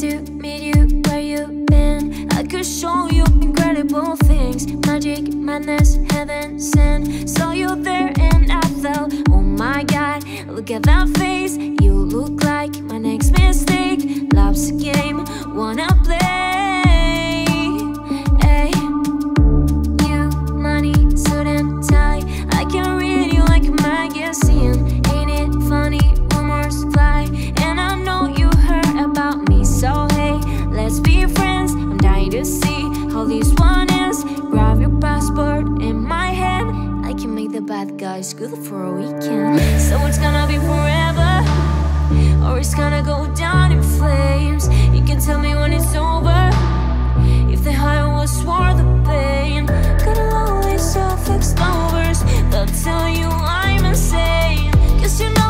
to meet you where you've been? I could show you incredible things. Magic, madness, heaven, sent. Saw you there and I fell. Oh my god, look at that face. You look like my next mistake. Love's a game, wanna play? all these one ends. Grab your passport in my hand. I can make the bad guys good for a weekend. So it's gonna be forever, or it's gonna go down in flames. You can tell me when it's over. If the high was worth the pain, got a long list of. They'll tell you I'm insane. Cause you know.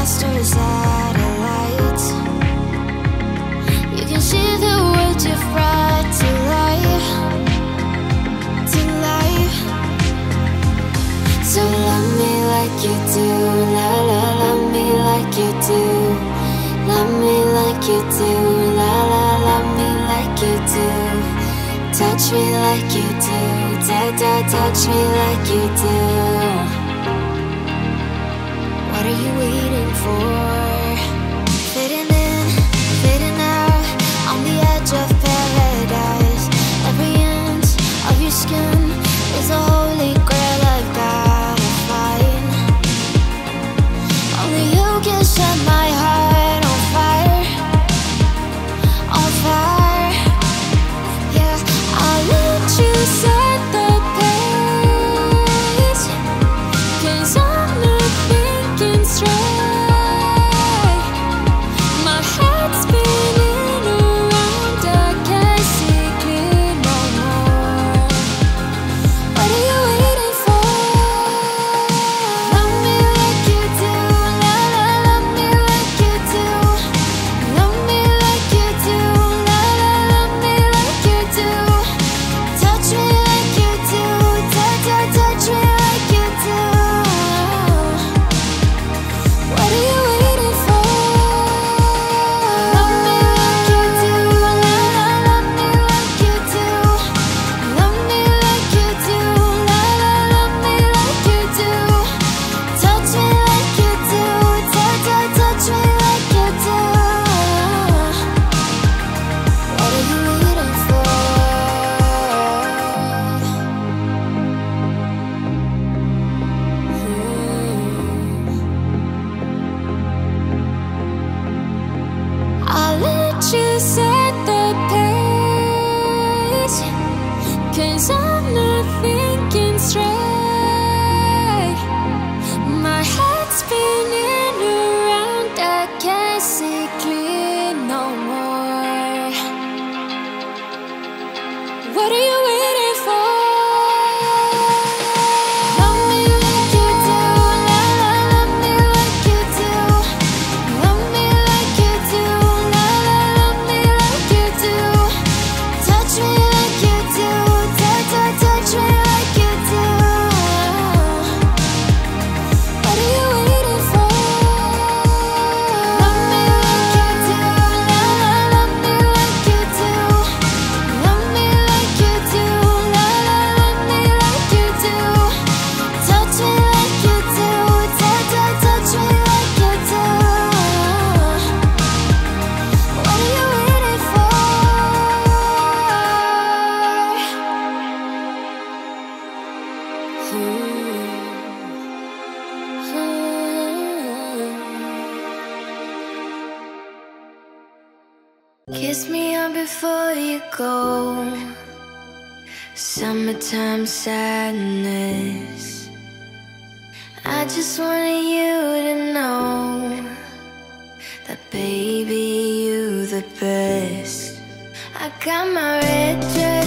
faster satellites You can see the world you've brought to life To life So love me like you do La la love me like you do. Love me like you do La la love me like you do. Touch me like you do Da da touch me like you do. for summertime sadness. I just wanted you to know That baby, you the best. I got my red dress.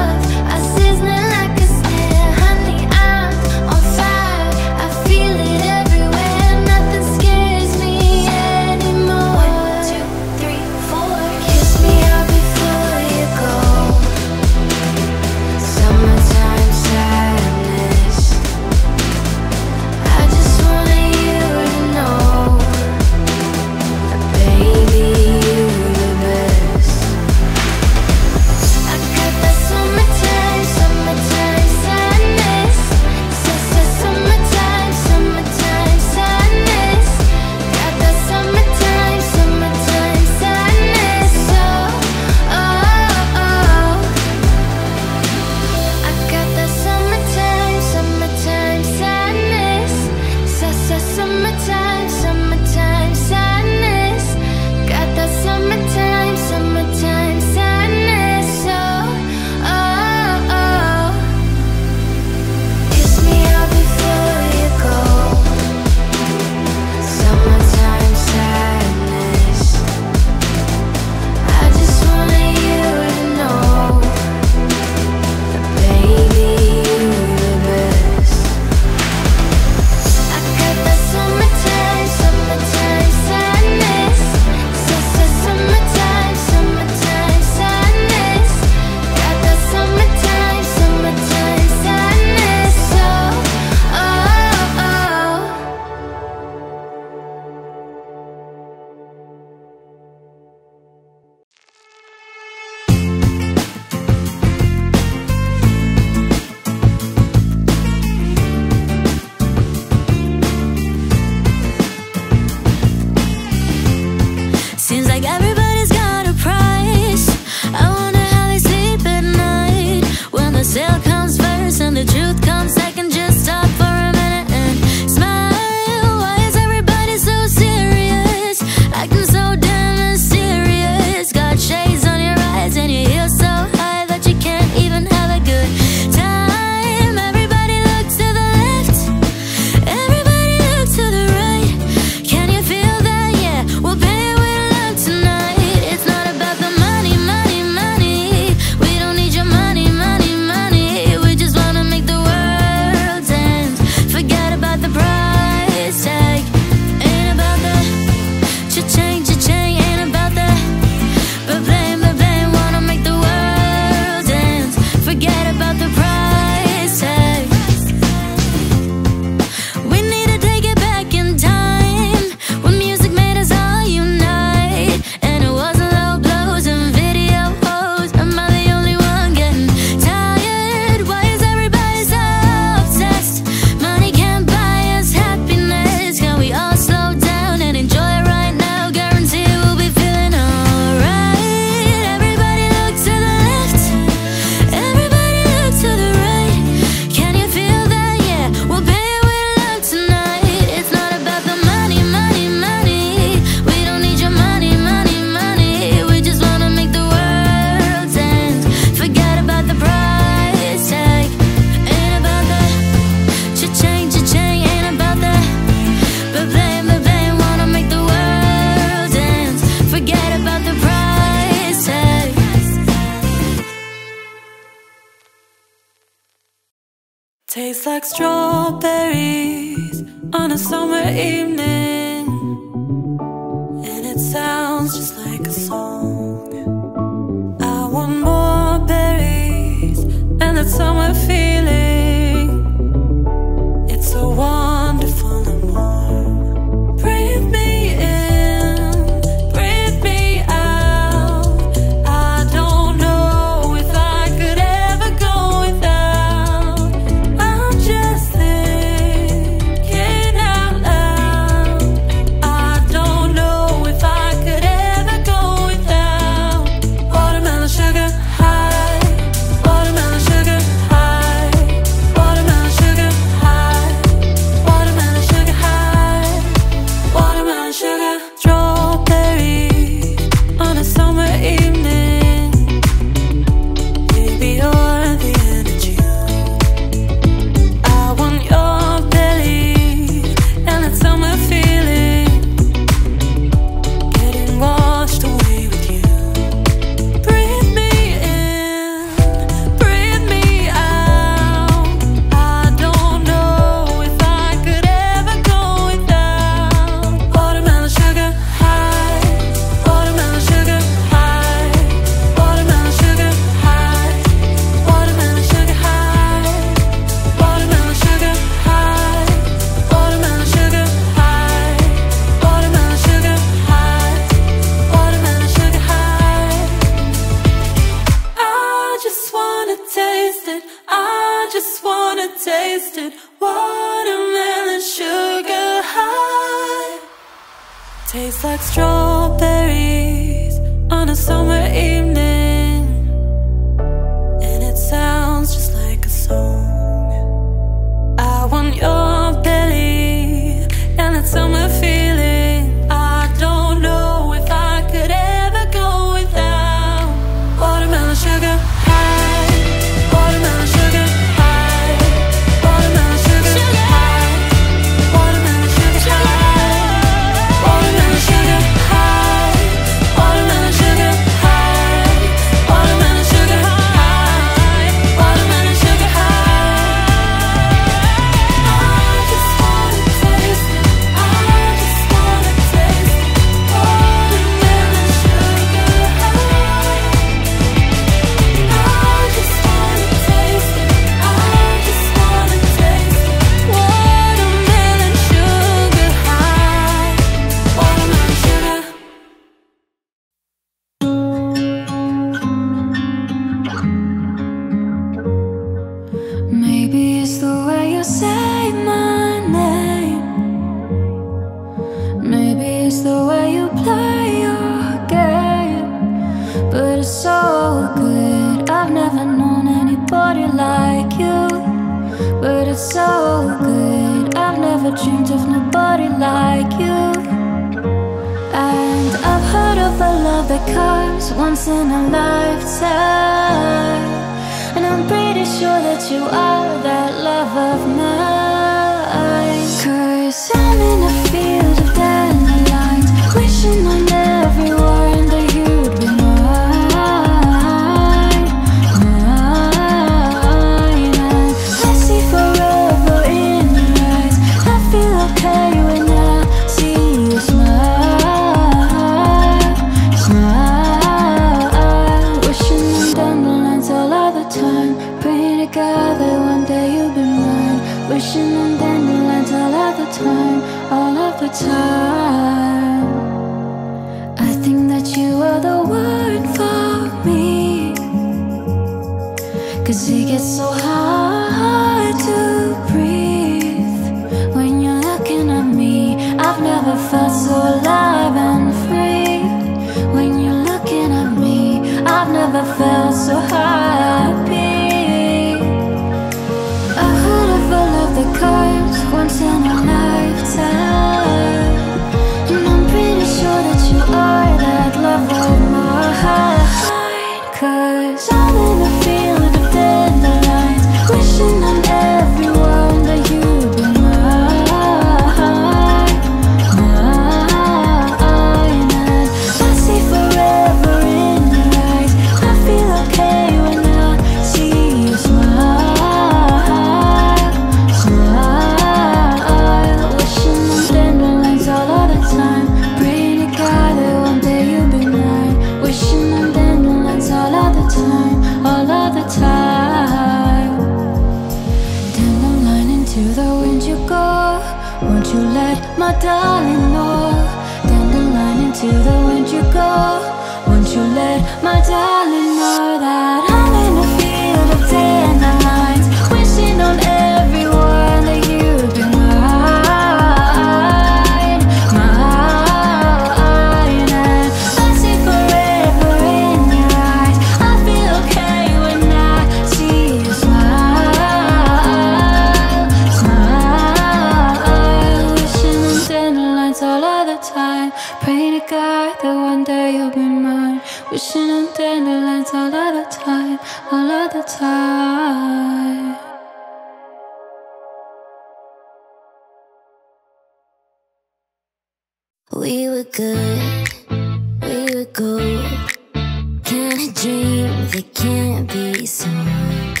Can't be sold.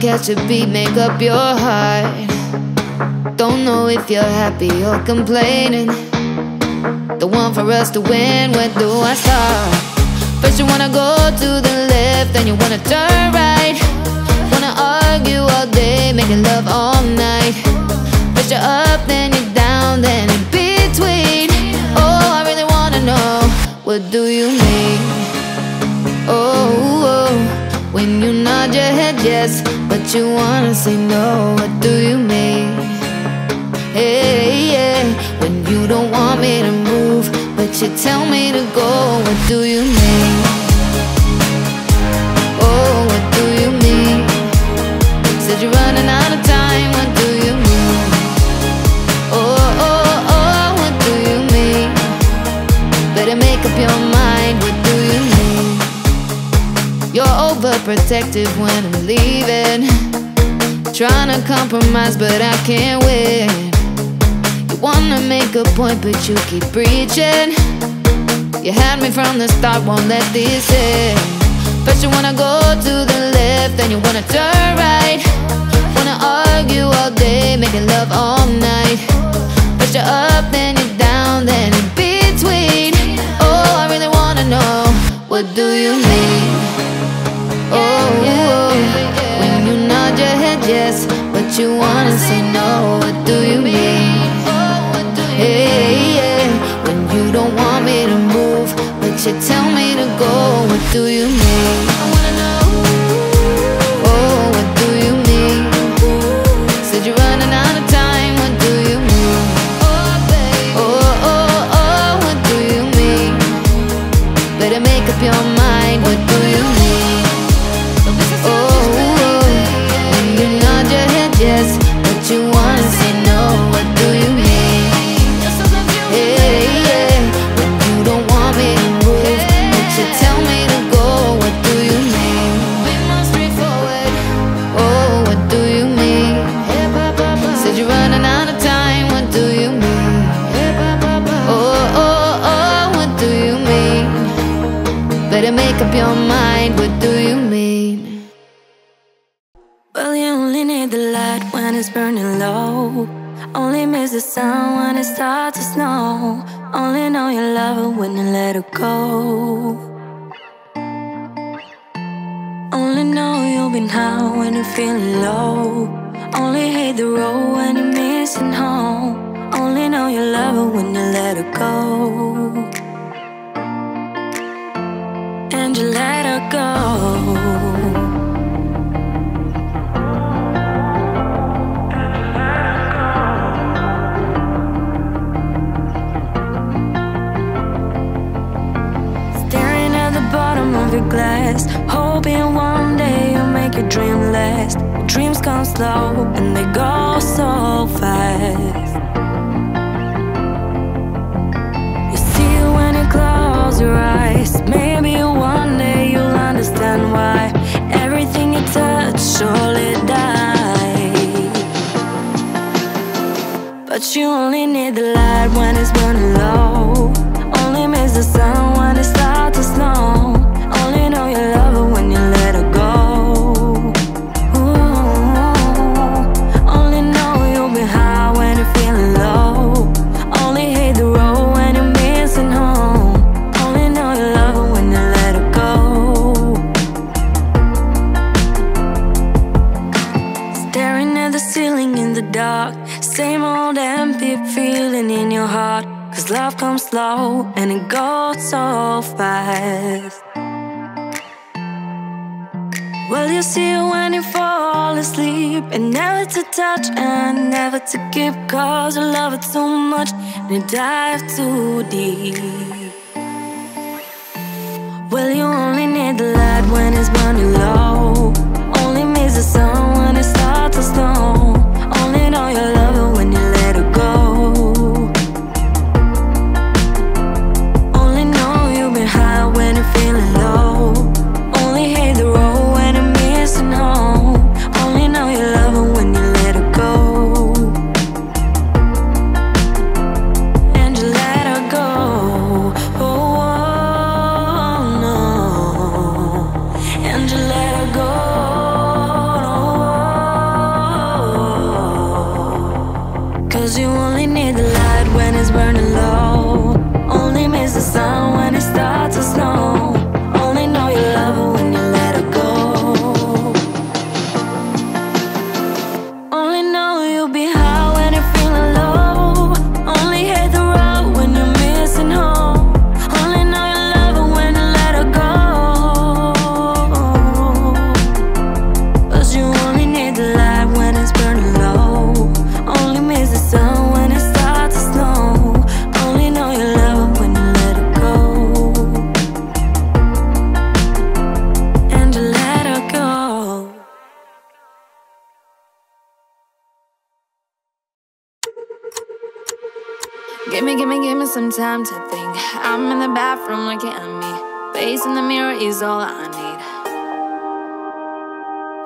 catch a beat, make up your heart. Don't know if you're happy or complaining. The one for us to win, where do I start? First you wanna go to the left, then you wanna turn right. Wanna argue all day, making love all night. First you're up, then you're down, then in between. Oh, I really wanna know, what do you mean? Oh, oh when you nod your head yes you wanna say no? What do you mean? Hey, yeah. When you don't want me to move, but you tell me to go, what do you mean? protective when I'm leaving. Trying to compromise but I can't win. You wanna make a point but you keep preaching. You had me from the start, won't let this end. First you wanna go to the left, then you wanna turn right. Wanna argue all day, making love all night. First you're up, then you're down, then in between. Oh, I really wanna know, what do you need? oh. When you nod your head yes, but you wanna say no, what do you mean? Hey. When you don't want me to move, but you tell me to go, what do you mean?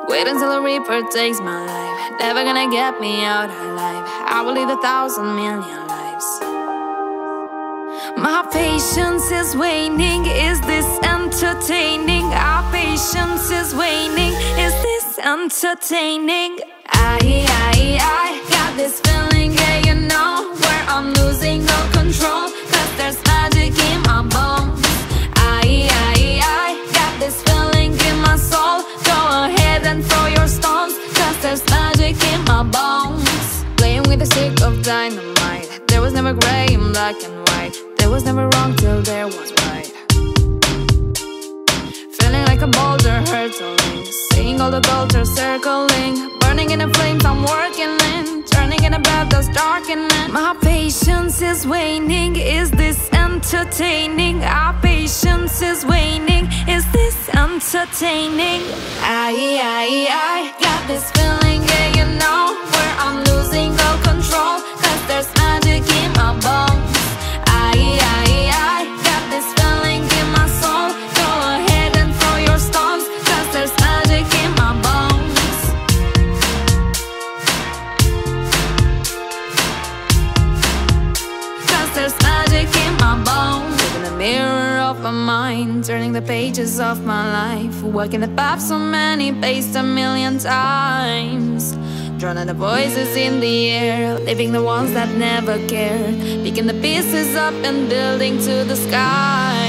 Wait until a reaper takes my life. Never gonna get me out alive. I will lead a thousand million lives. My patience is waning. Is this entertaining? Our patience is waning. Is this entertaining? I, I, I got this feeling, yeah, you know, where I'm losing all control. music in my bones. Playing with a stick of dynamite. There was never gray and black and white. There was never wrong till there was right. Feeling like a boulder hurtling. Seeing all the culture circling. Burning in the flames I'm working in. Turning in a bed that's darkening My patience is waning. Is this entertaining? Our patience is waning. Is this entertaining? I, I, I got this feeling, yeah, you know, where I'm losing all control. Cause there's magic in my bones. I, I mirror of my mind, turning the pages of my life. Walking the path so many, paced a million times. Drowning the voices in the air, leaving the ones that never cared. Picking the pieces up and building to the sky.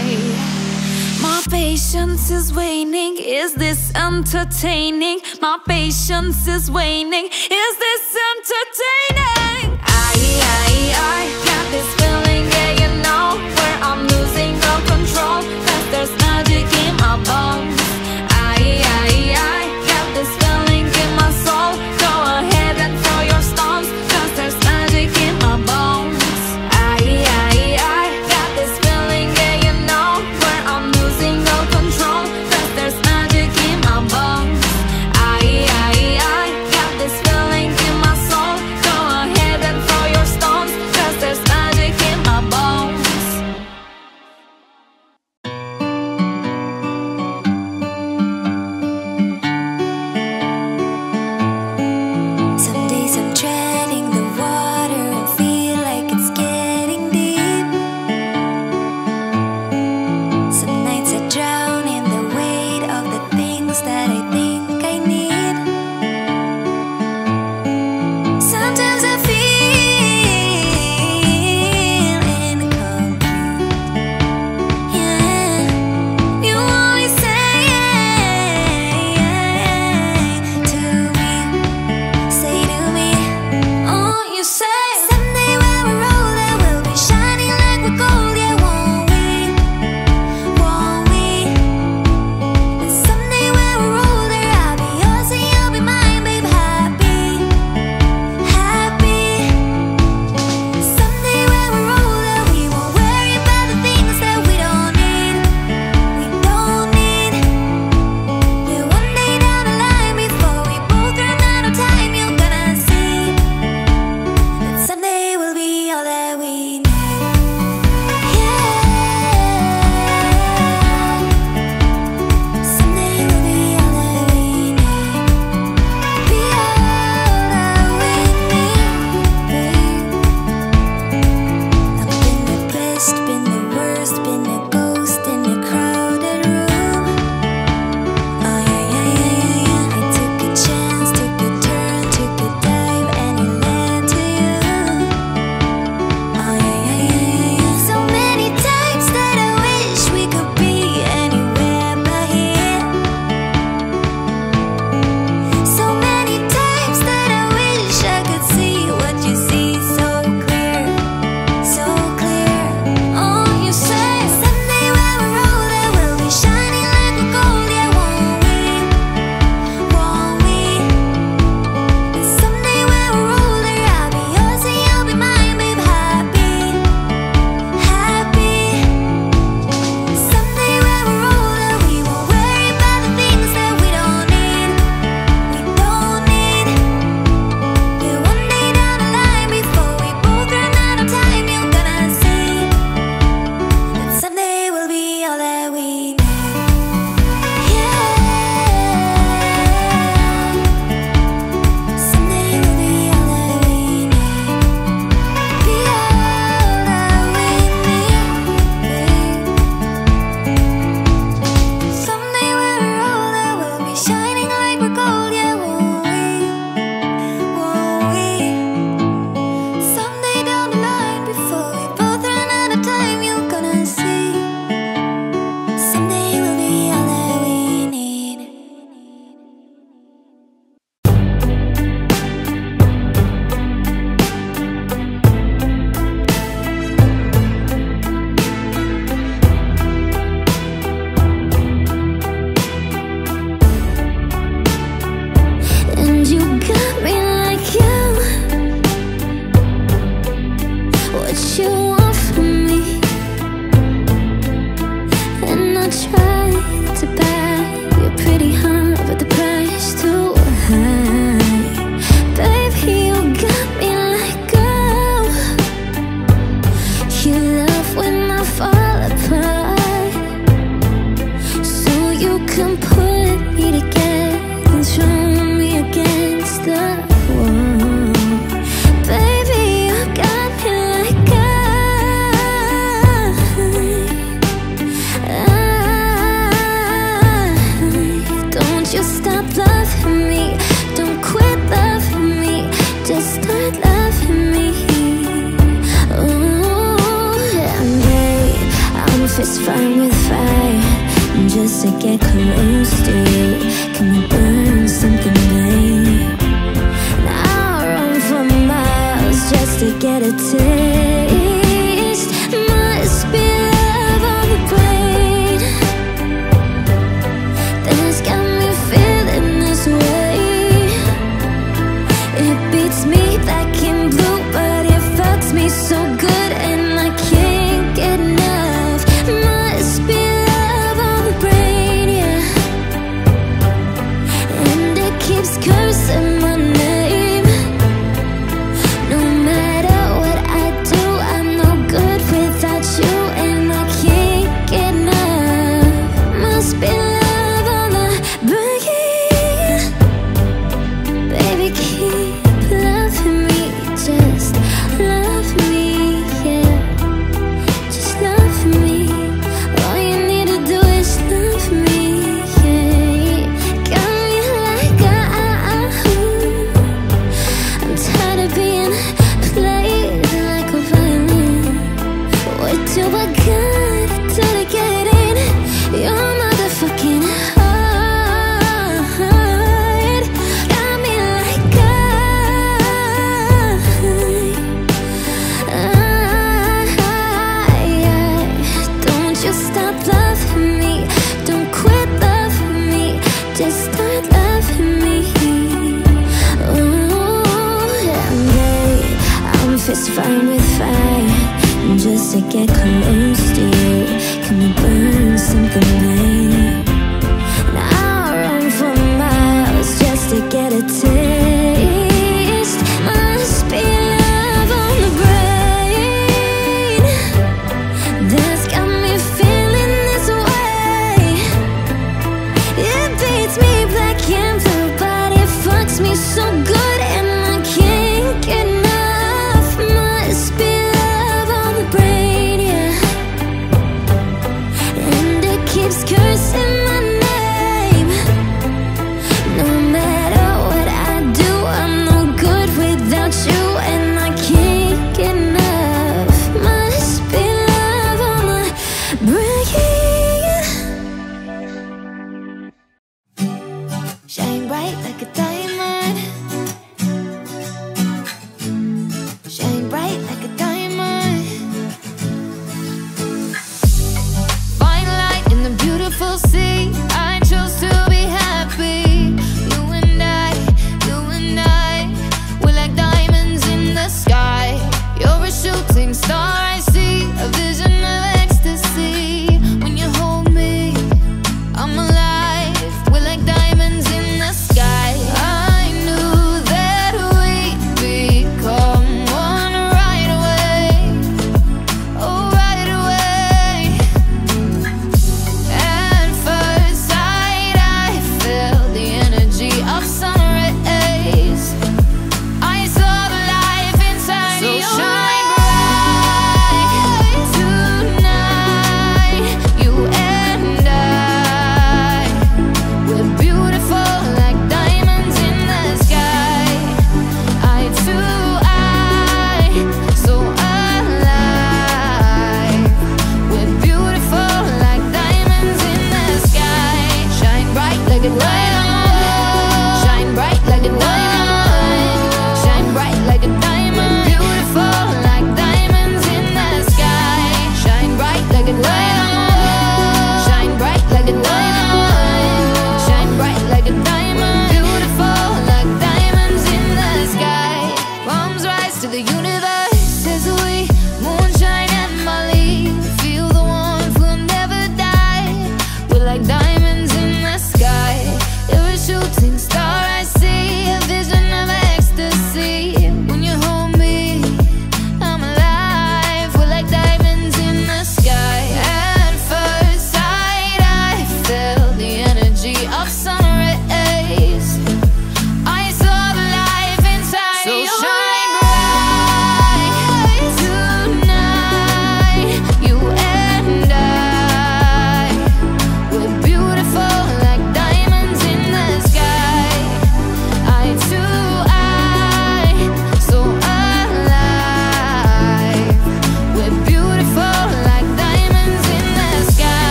My patience is waning, is this entertaining? My patience is waning, is this entertaining? I, I, I.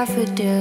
daffodils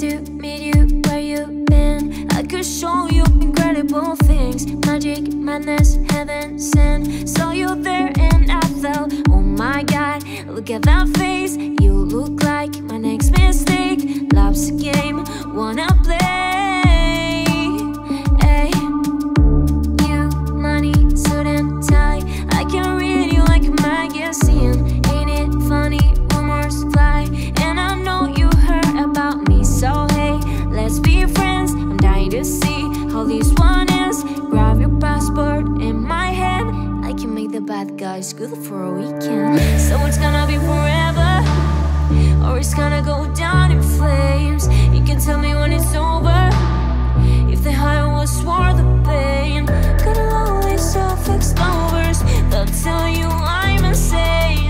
to meet you where you've been? I could show you incredible things. Magic, madness, heaven, sent. Saw you there and I felt Oh my god, look at that face. You look like my next mistake. Love's a game, wanna play. all these one Grab your passport in my hand. I can make the bad guys good for a weekend. So it's gonna be forever Or it's gonna go down in flames. You can tell me when it's over If the high was worth the pain. Got a long list of ex-lovers They'll tell you I'm insane.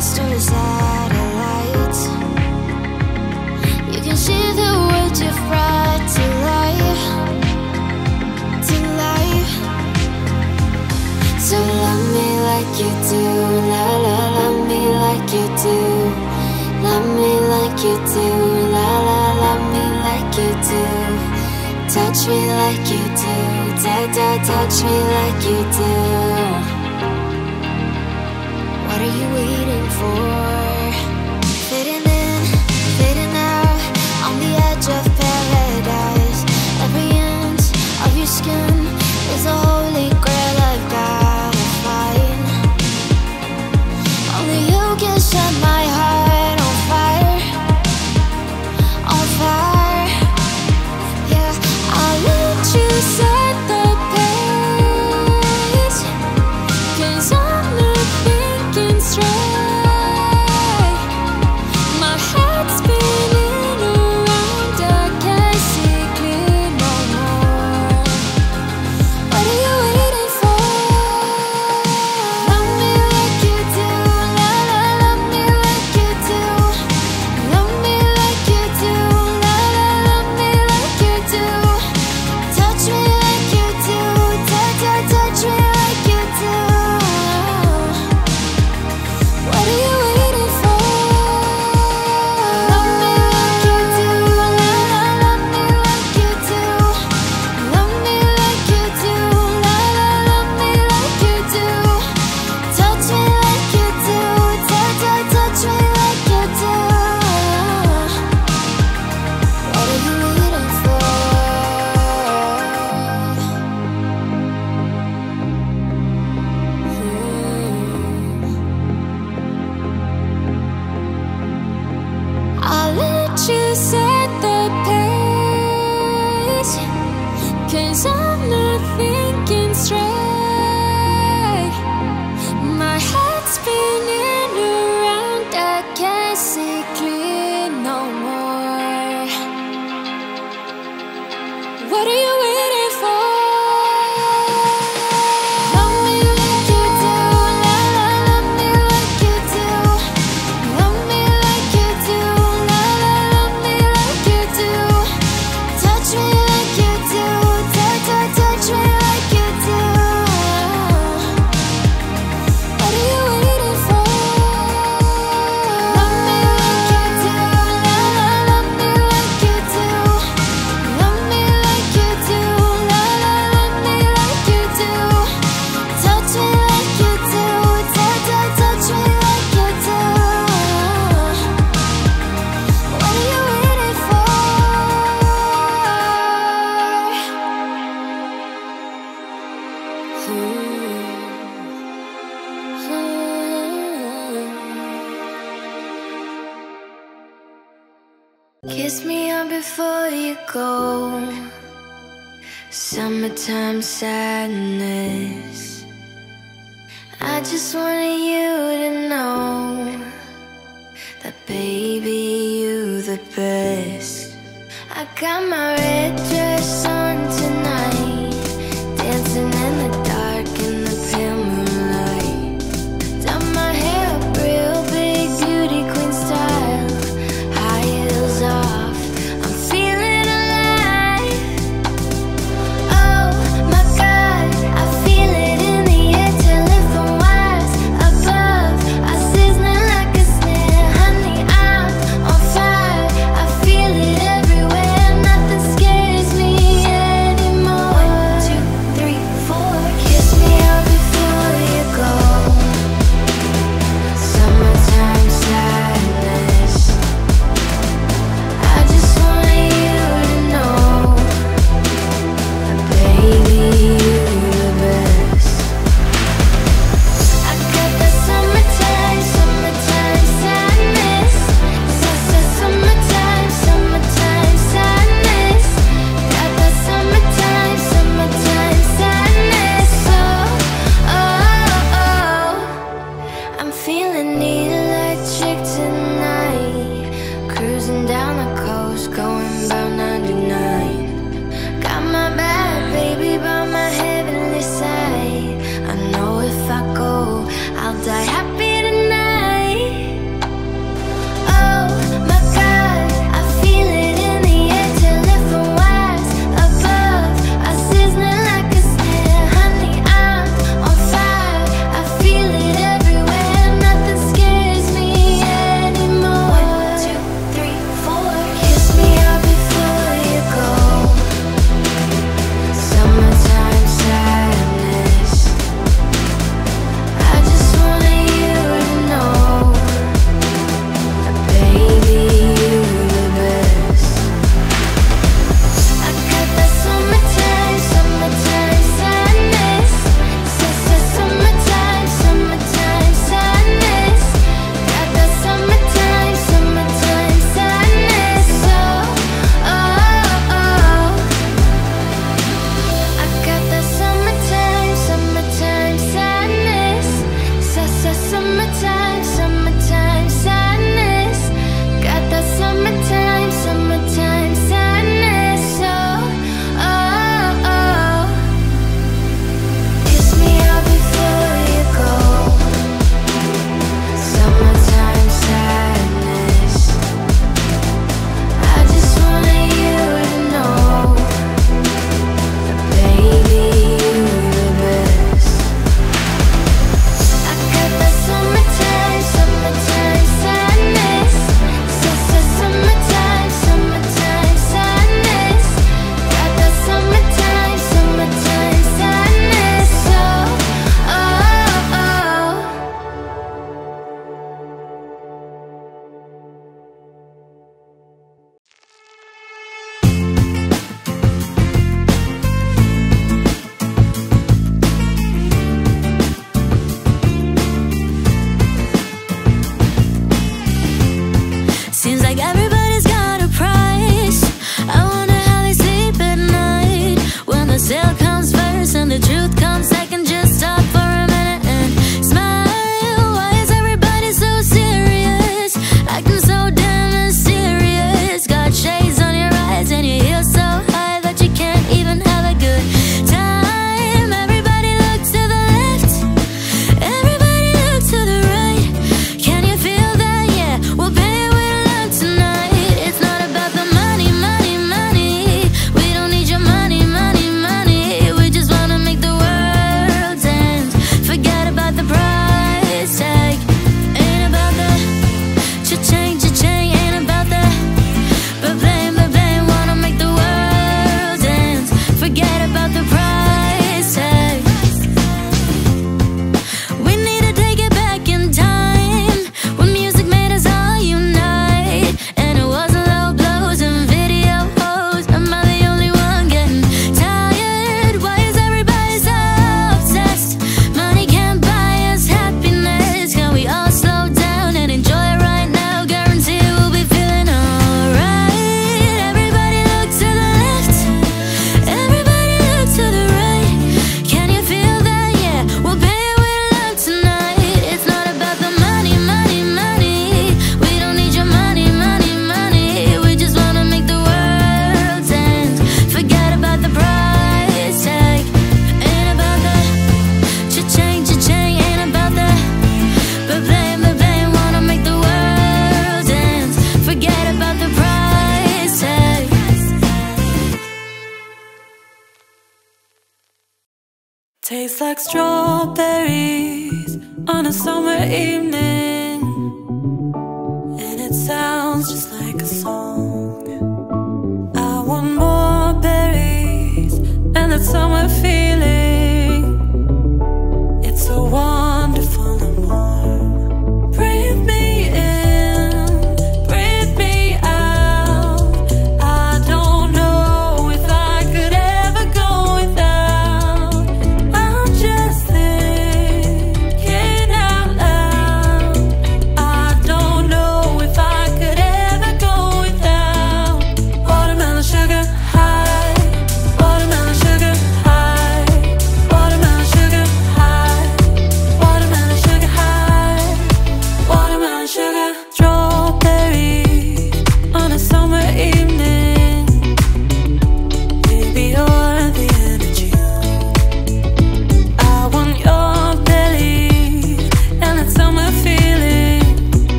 satellites. You can see the you've brought to life, to life. So love me like you do, la la, love me like you do, love me like you do, la la, love me like you do. Touch me like you do, da da, touch me like you do. summertime sadness. I just wanted you to know That baby, you the best. I got my red dress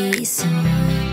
be sold.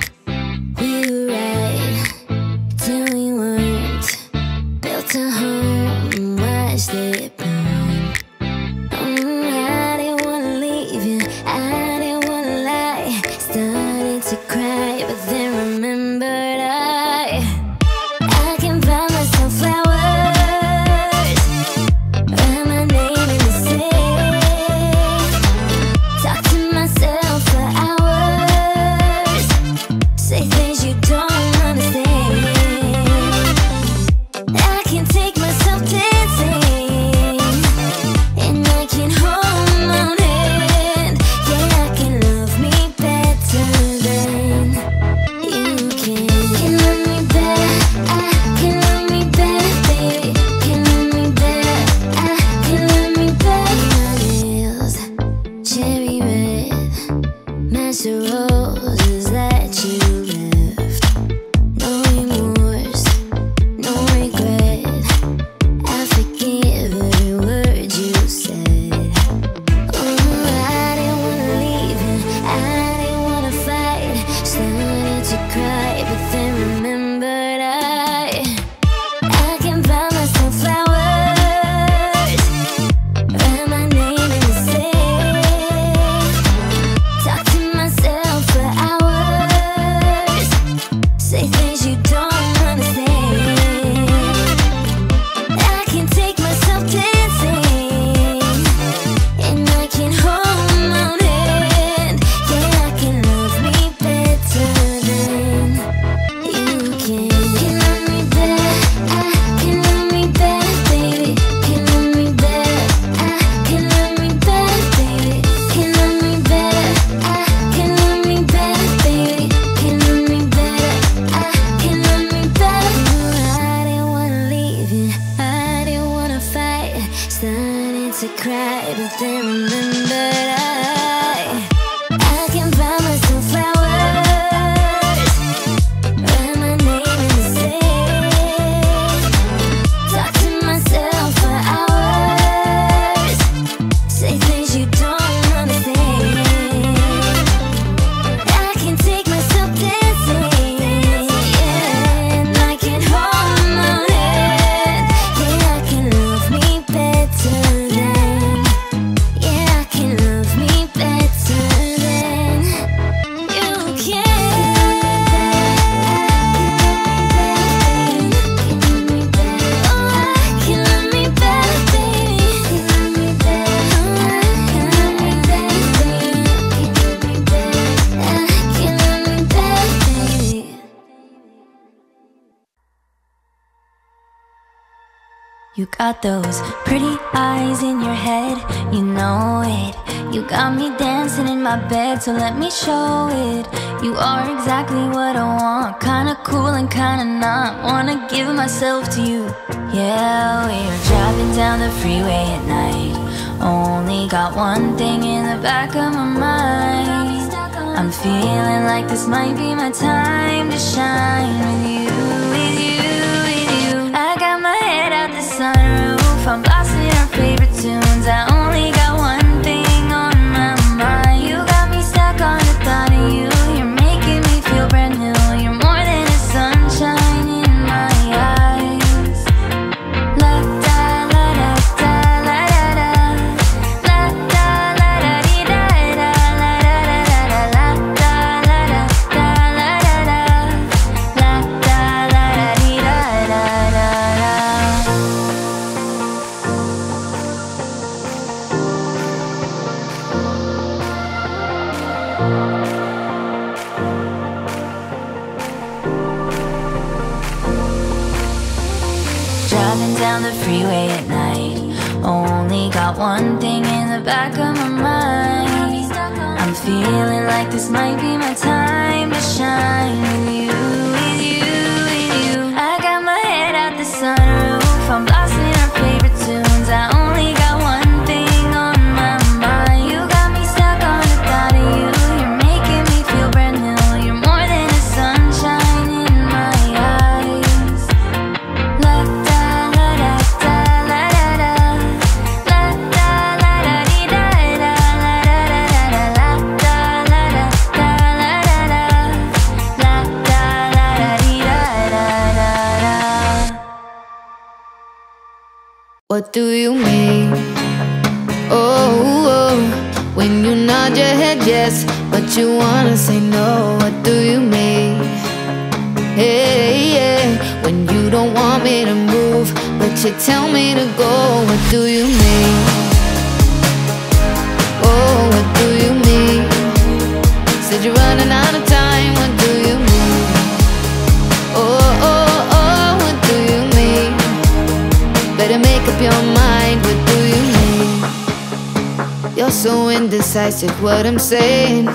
I'm saying.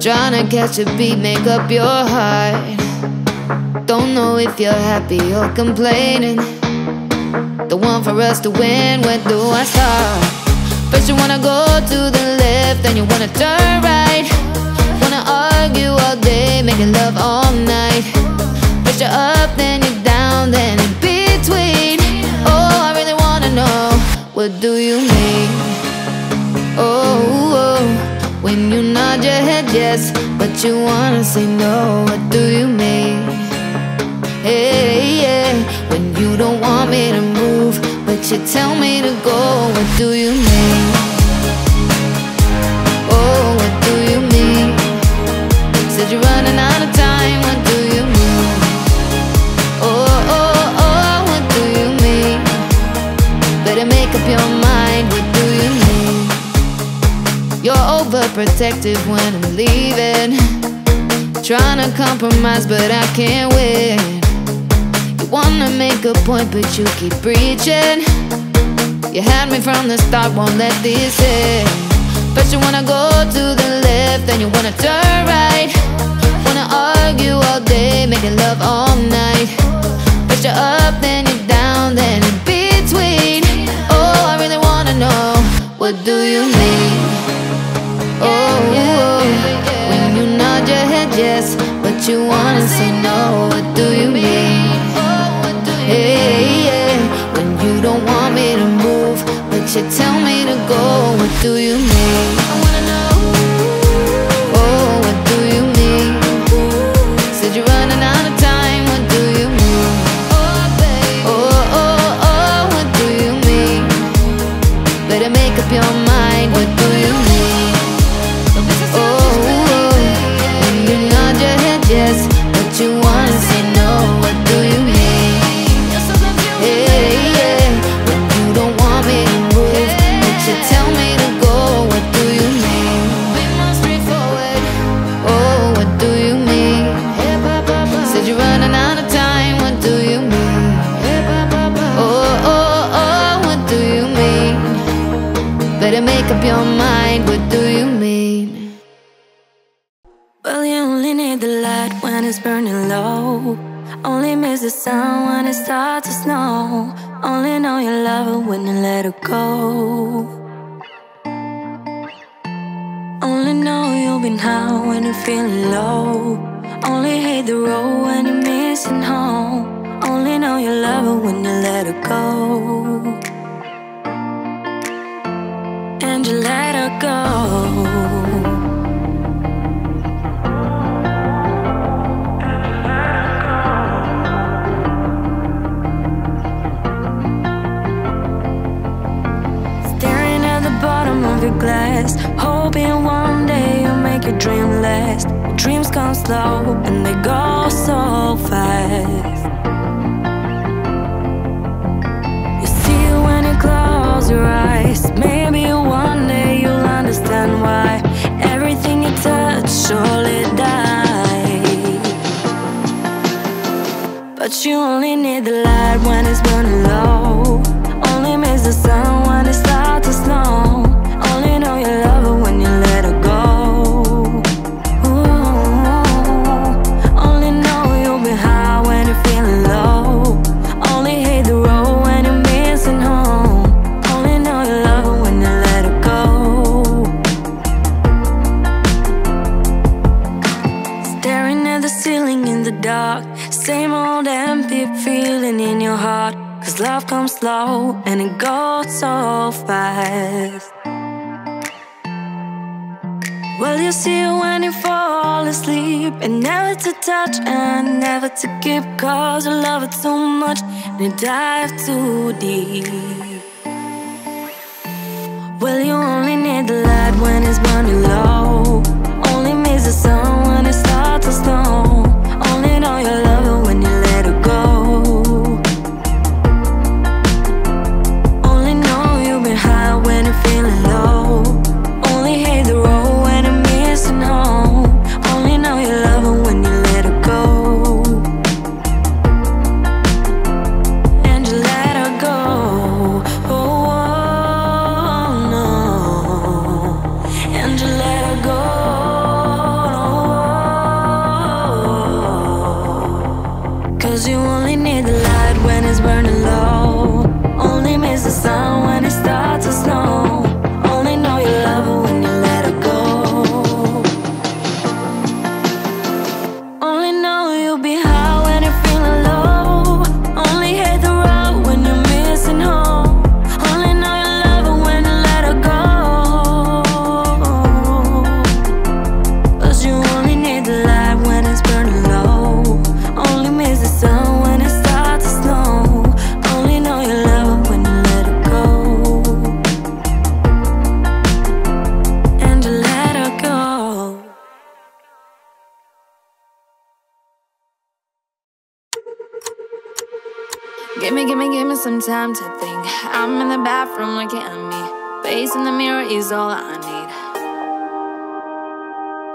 Trying to catch a beat, make up your heart. Don't know if you're happy or complaining. The one for us to win, When do I start? First, you wanna go to the left, then you wanna turn right. Wanna argue all day, making love all night. First, you're up, then you're down, then in between. Oh, I really wanna know what do you mean? When you nod your head yes But you wanna say no What do you mean? Hey, yeah When you don't want me to move But you tell me to go What do you mean? protective when I'm leaving. Trying to compromise, but I can't win. You wanna make a point, but you keep preaching. You had me from the start, won't let this end. First, you wanna go to the left, then you wanna turn right. Wanna argue all day, making love all night. But you're up, then you're down, then in between. Oh, I really wanna know what do you need? oh. When you nod your head yes, but you wanna say no, what do you mean? Hey. When you don't want me to move, but you tell me to go, what do you mean?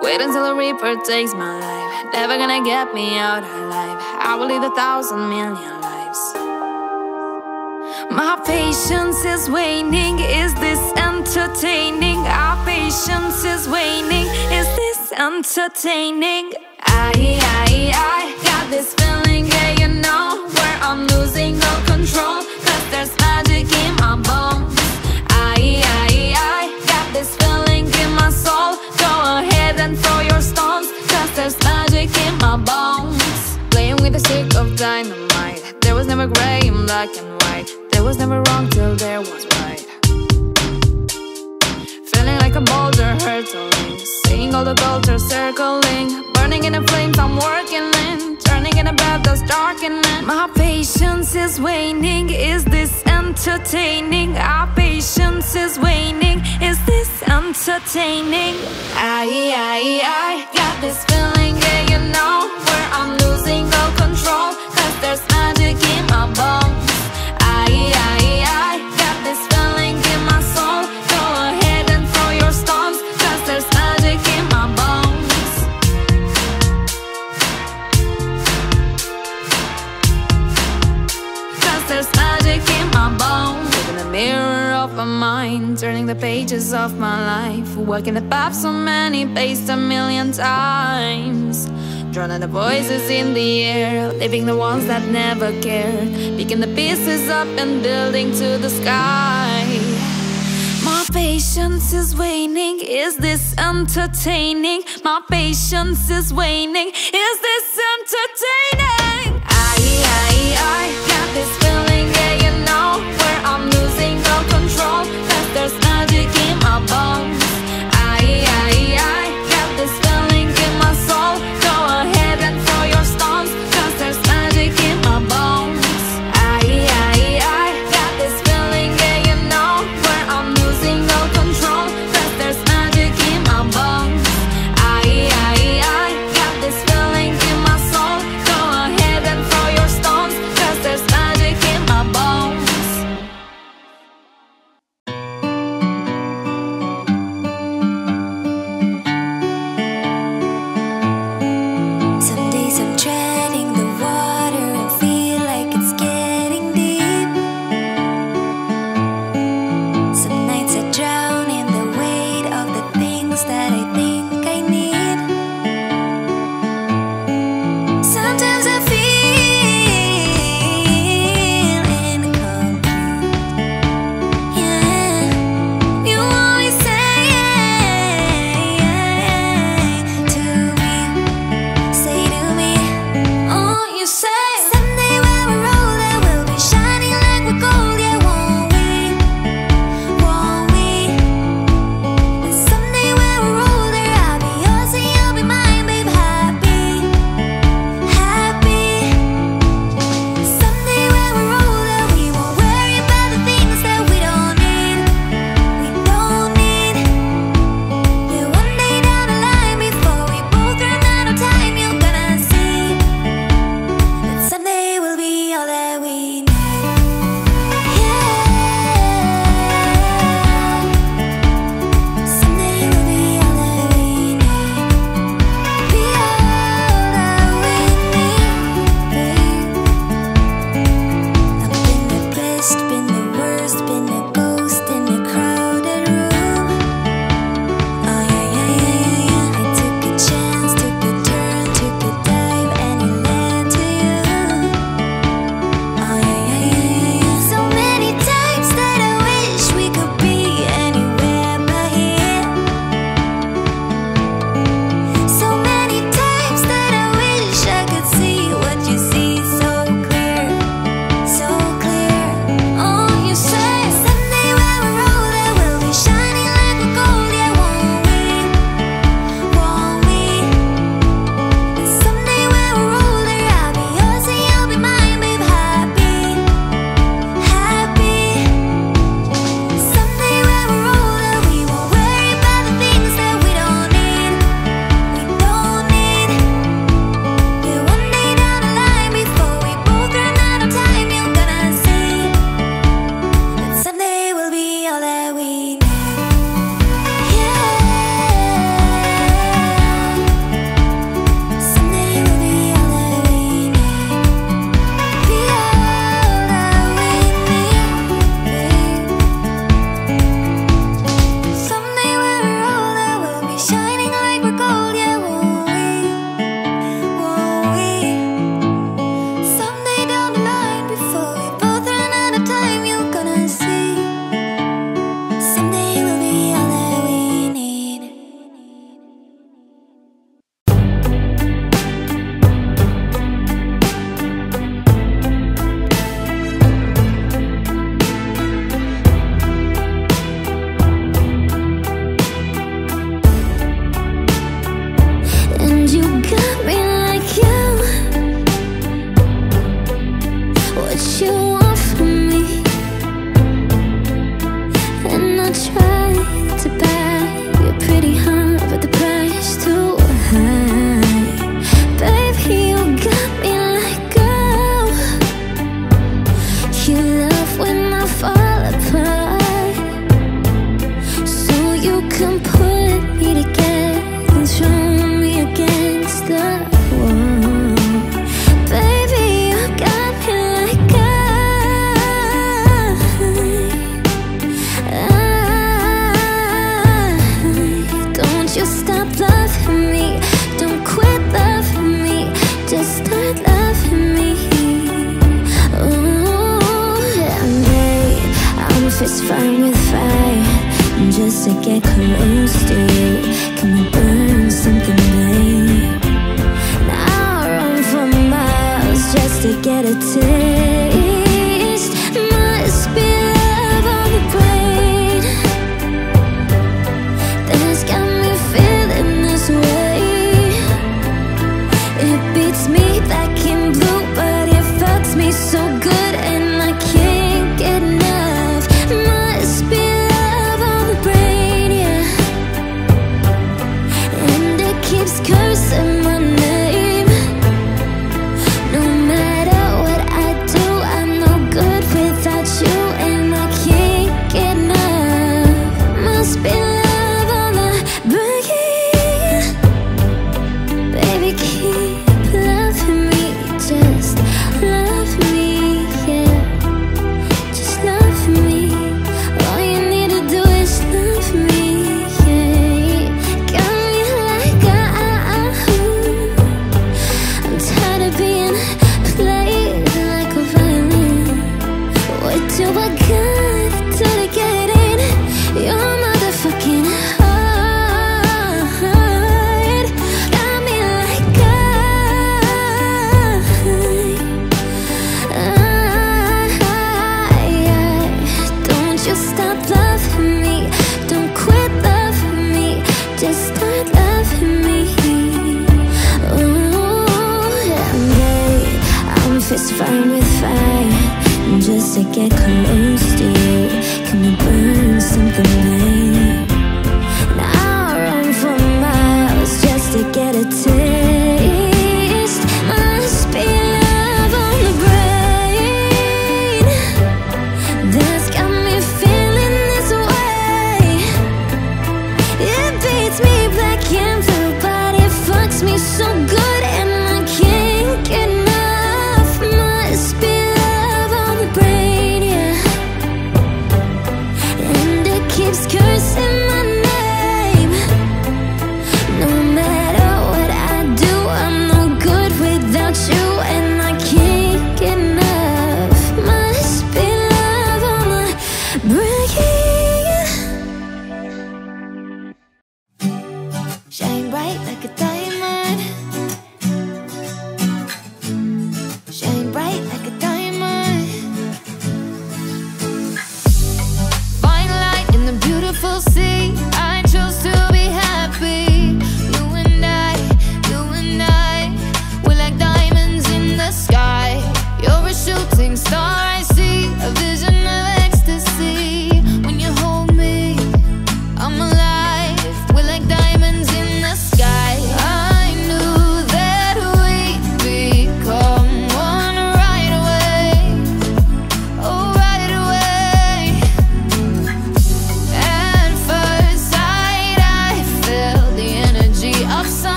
Wait until a reaper takes my life. Never gonna get me out alive. I will lead a thousand million lives. My patience is waning. Is this entertaining? Our patience is waning. Is this entertaining? I, I, I got this feeling, yeah, you know, where I'm losing all control. music in my bones. Playing with a stick of dynamite. There was never gray in black and white. There was never wrong till there was right. Feeling like a boulder hurtling. Seeing all the culture circling. Burning in the flames I'm working in. Turning in a bed that's darkening. My patience is waning. Is this entertaining? Our patience is waning. Is this entertaining? I, I, I got this feeling, yeah, you know, where I'm losing all control. Cause there's magic in my bones. I, I, I. mirror of my mind, turning the pages of my life, walking the path so many paced a million times. Drowning the voices in the air, leaving the ones that never cared, picking the pieces up and building to the sky. My patience is waning, is this entertaining? My patience is waning, is this entertaining? I, I, I got this.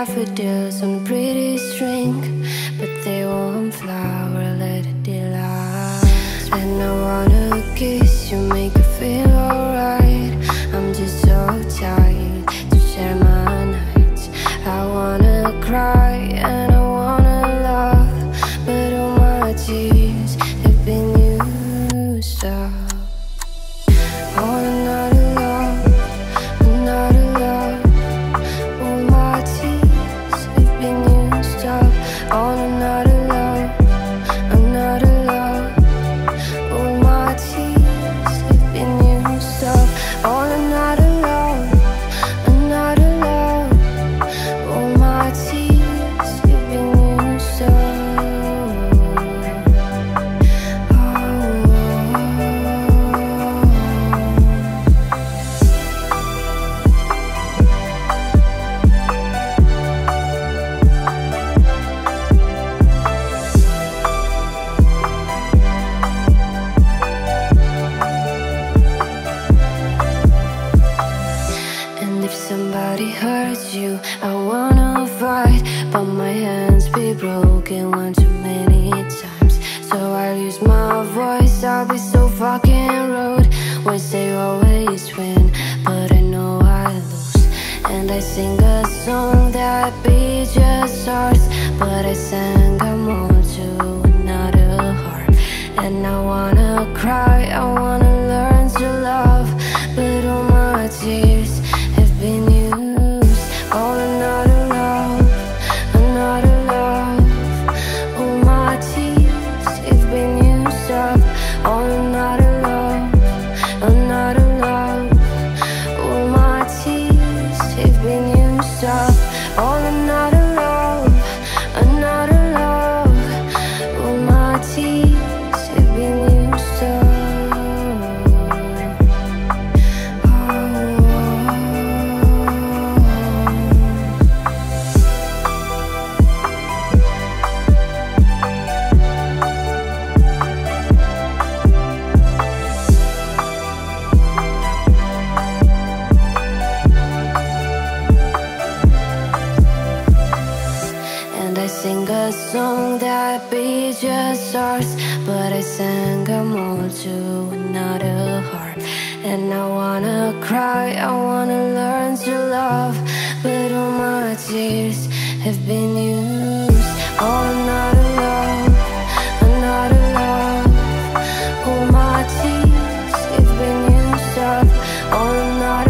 Daffodils Another